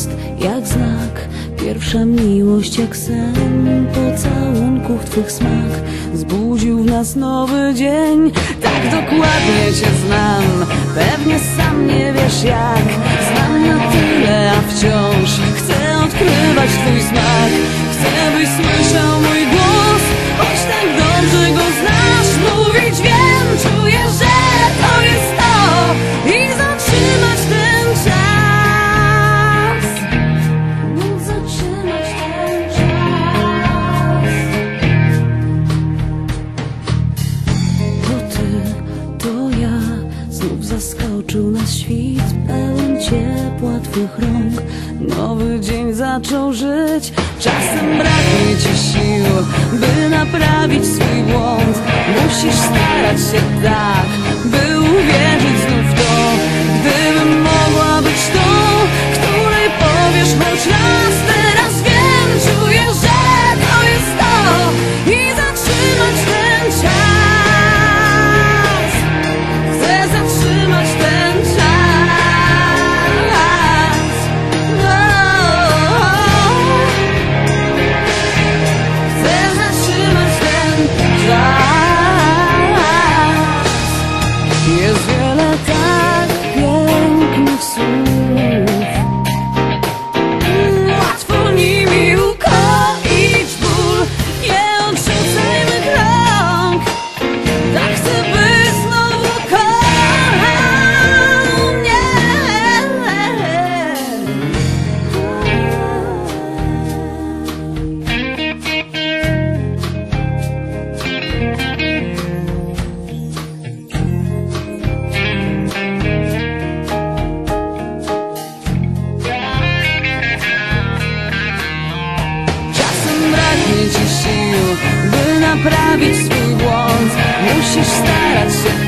jest jak znak. Pierwsza miłość jak sen Pocałunków twych smak. Zbudził w nas nowy dzień. Tak dokładnie cię znam. Pewnie sam nie wiesz jak. Znam na tyle, a wciąż Chcę odkrywać twój smak. Chcę byś słyszał świt Pełen ciepła twych rąk. Nowy dzień zaczął żyć Czasem braknie ci sił By naprawić swój błąd. Musisz starać się tak naprawić swój błąd. Musisz starać się